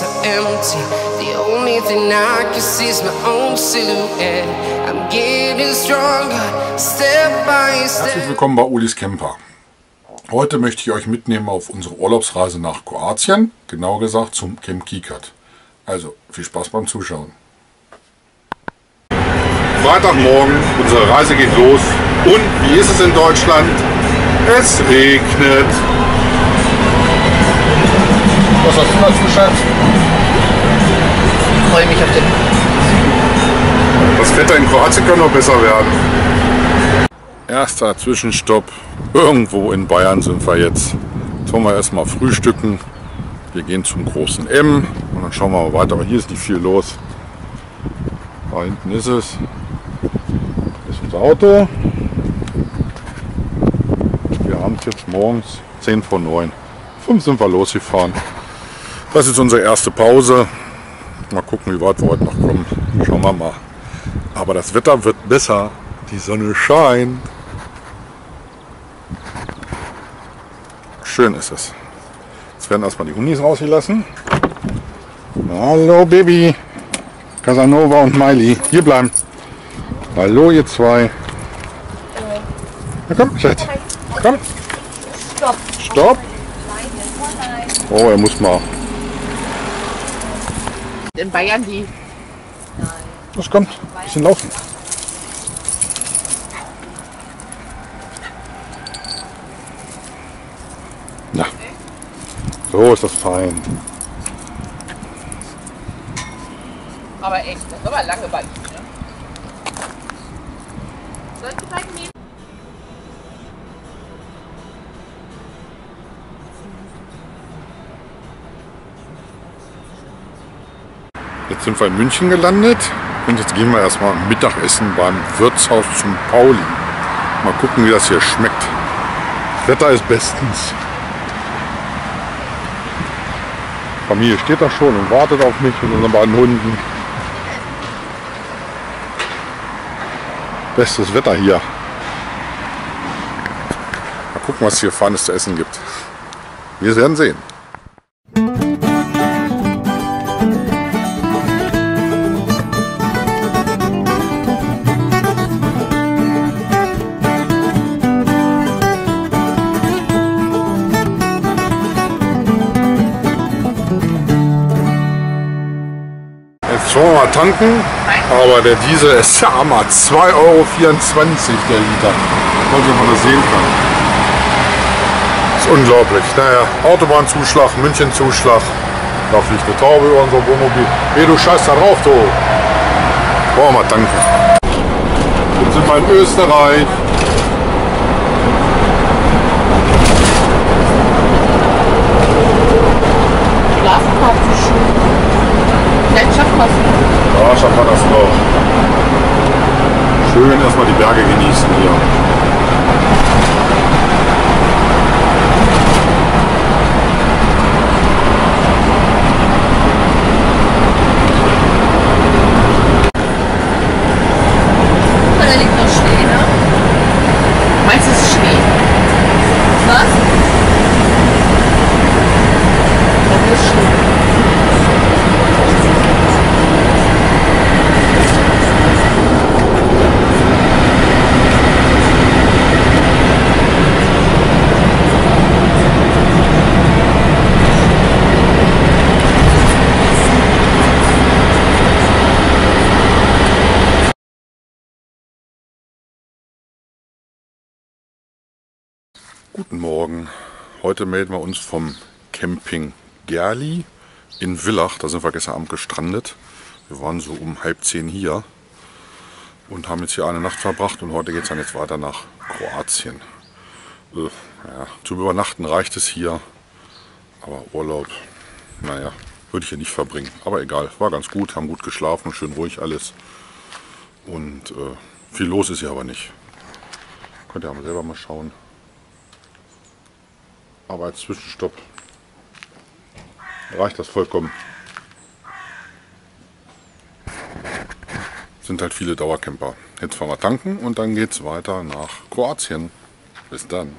so empty. The only thing I can see is my own silhouette. I'm getting stronger, step by step. Herzlich willkommen bei Ulis Camper. Heute möchte ich euch mitnehmen auf unsere Urlaubsreise nach Kroatien, genauer gesagt zum Camp Kikat. Also viel Spaß beim Zuschauen. Freitagmorgen, unsere Reise geht los. Und wie ist es in Deutschland? Es regnet. Hast du dazu? Ich freue mich auf den. Das Wetter in Kroatien kann noch besser werden. Erster Zwischenstopp. Irgendwo in Bayern sind wir jetzt. Jetzt wollen wir erstmal frühstücken. Wir gehen zum großen M und dann schauen wir mal weiter. Aber hier ist nicht viel los. Da hinten ist es. Das ist unser Auto. Wir haben es jetzt morgens 10 vor 9. 5 sind wir losgefahren. Das ist unsere erste Pause. Mal gucken, wie weit wir heute noch kommen. Schauen wir mal. Aber das Wetter wird besser. Die Sonne scheint. Schön ist es. Jetzt werden erstmal die Hunis rausgelassen. Hallo Baby. Casanova und Miley. Hier bleiben. Hallo ihr zwei. Na komm, Schatz. Komm. Stopp. Stopp. Oh, er muss mal. In Bayern die. Los, kommt. Bisschen laufen. Na. So ist das fein. Aber echt, das ist aber lange bei ihm, ne? Soll ich die Jetzt sind wir in München gelandet und jetzt gehen wir erstmal Mittagessen beim Wirtshaus zum Pauli. Mal gucken, wie das hier schmeckt. Wetter ist bestens. Familie steht da schon und wartet auf mich mit unseren beiden Hunden. Bestes Wetter hier. Mal gucken, was es hier Feines zu essen gibt. Wir werden sehen. Mal tanken, aber der Diesel ist ja hammer. 2,24 Euro der Liter. Wollte ich mal das sehen kann. Ist unglaublich. Naja, Autobahnzuschlag, Münchenzuschlag. Da fliegt eine Taube über unser Wohnmobil. Hey, du scheiß da drauf, du. Wir mal tanken. Jetzt sind wir in Österreich. Señor. Morgen. Heute melden wir uns vom Camping Gerli in Villach. Da sind wir gestern Abend gestrandet. Wir waren so um halb zehn hier und haben jetzt hier eine Nacht verbracht und heute geht es dann jetzt weiter nach Kroatien. Äh, ja, zum Übernachten reicht es hier, aber Urlaub, naja, würde ich hier nicht verbringen. Aber egal, war ganz gut, haben gut geschlafen, schön ruhig alles und äh, viel los ist hier aber nicht. Könnt ihr aber selber mal schauen. Aber als Zwischenstopp reicht das vollkommen. Sind halt viele Dauercamper. Jetzt fahren wir tanken und dann geht es weiter nach Kroatien. Bis dann.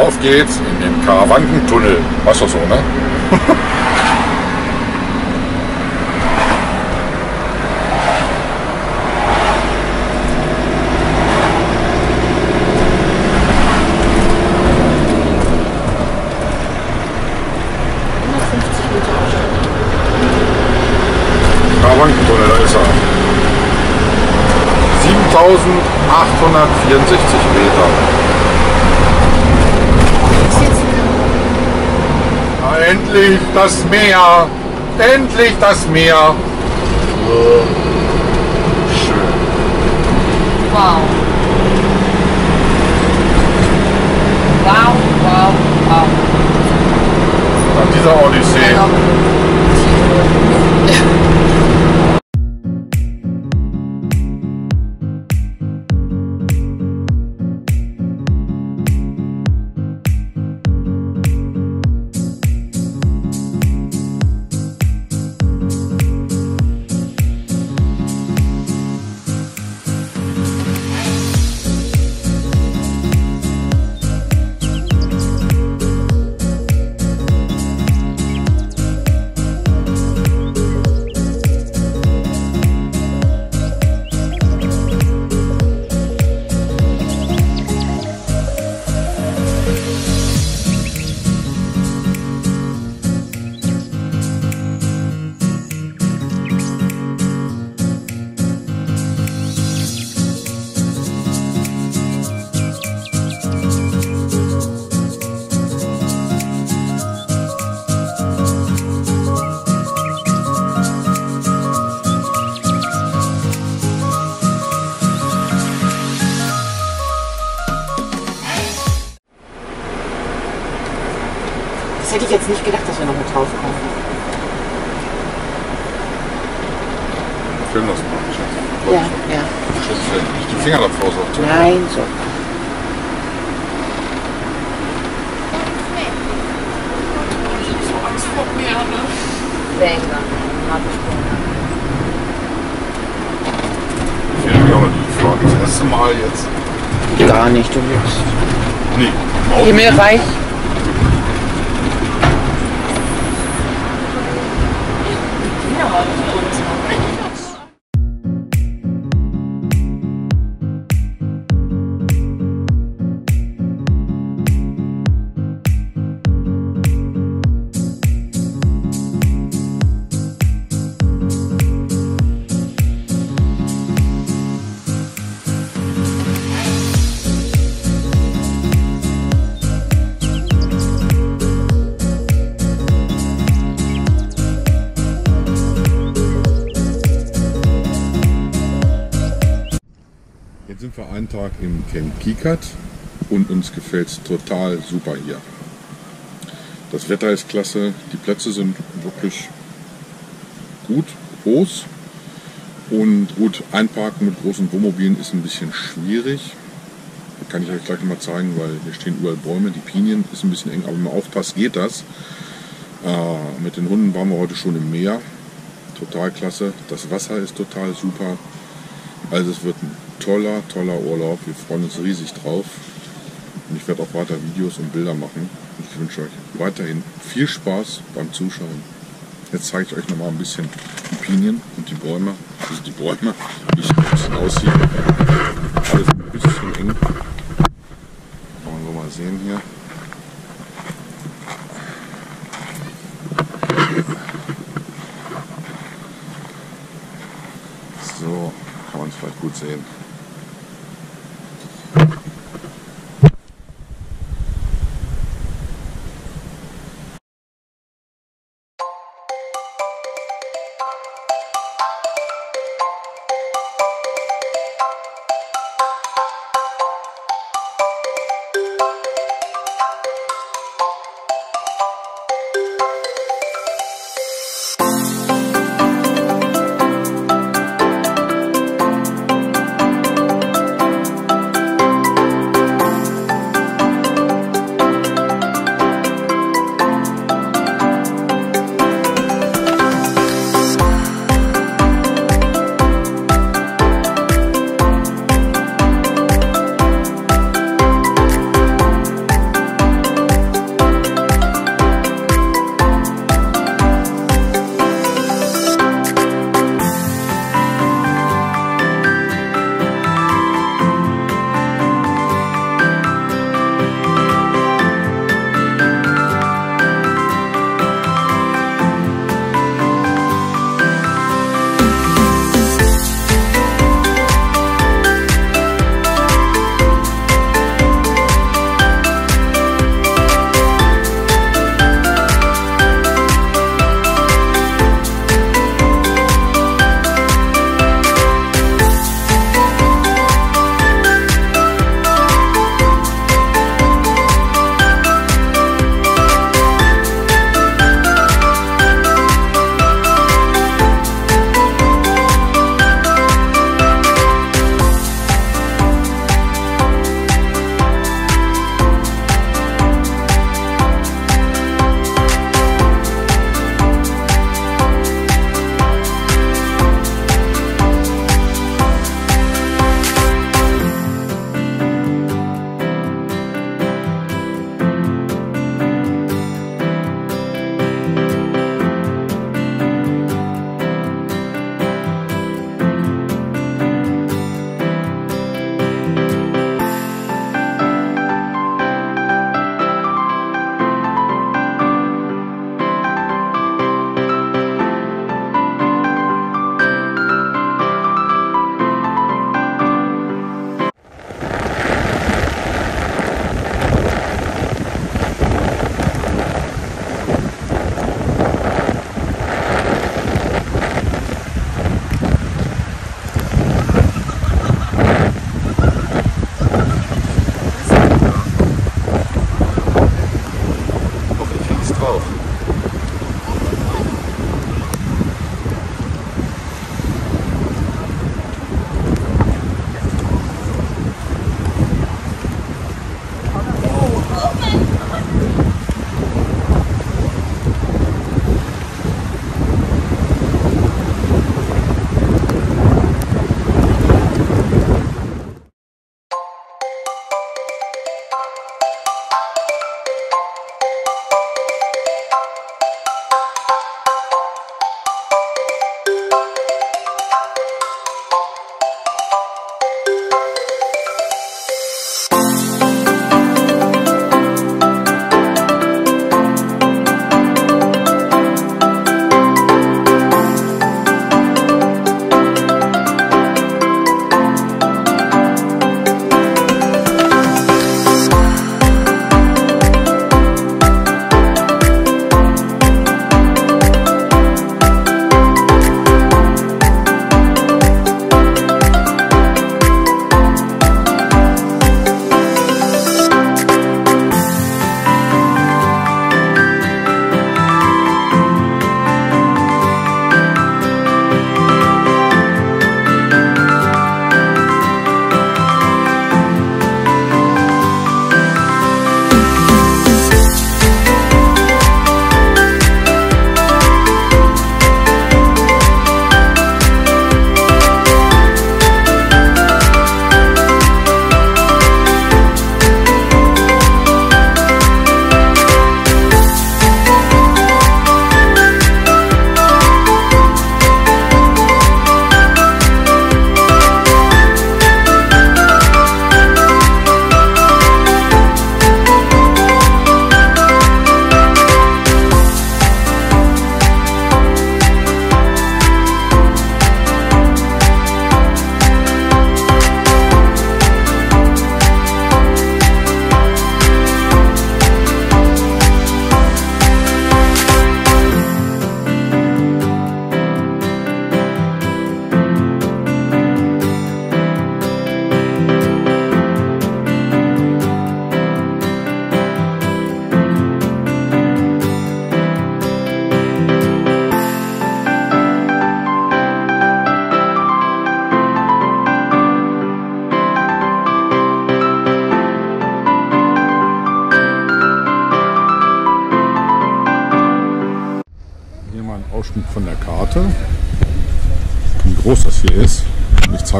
Auf geht's in den Karawankentunnel. Weißt du so, ne? Karawankentunnel, da ist er. 7864 Meter. Na, endlich das Meer! Endlich das Meer! Schön. Wow. Wow, wow, wow. Nach dieser Odyssee. Nicht gedacht, dass wir noch mit drauf kommen. Film das mal, Schatz. Ja, ja. Schatz, nicht die Finger davor so. Nein, so. Länger. Ich will mich auch nie gefragt. Das erste Mal jetzt. Gar nicht, du lügst. Nee. Himmelreich. Tag im Camp Kikat und uns gefällt es total super hier. Das Wetter ist klasse, die Plätze sind wirklich gut, groß und gut, einparken mit großen Wohnmobilen ist ein bisschen schwierig. Kann ich euch gleich mal zeigen, weil hier stehen überall Bäume, die Pinien ist ein bisschen eng, aber wenn man aufpasst, geht das. Äh, mit den Hunden waren wir heute schon im Meer, total klasse. Das Wasser ist total super. Also es wird ein toller, toller Urlaub. Wir freuen uns riesig drauf. Und ich werde auch weiter Videos und Bilder machen. Ich wünsche euch weiterhin viel Spaß beim Zuschauen. Jetzt zeige ich euch noch mal ein bisschen die Pinien und die Bäume. Also die Bäume, wie es bisschen aussieht. Alles ein bisschen eng. Man so mal sehen hier. So, kann man es vielleicht gut sehen.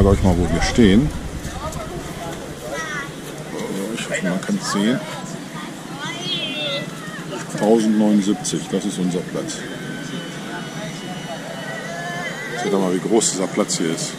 Zeige euch mal, wo wir stehen. Ich hoffe, man kann es sehen. 1079, das ist unser Platz. Seht ihr mal, wie groß dieser Platz hier ist.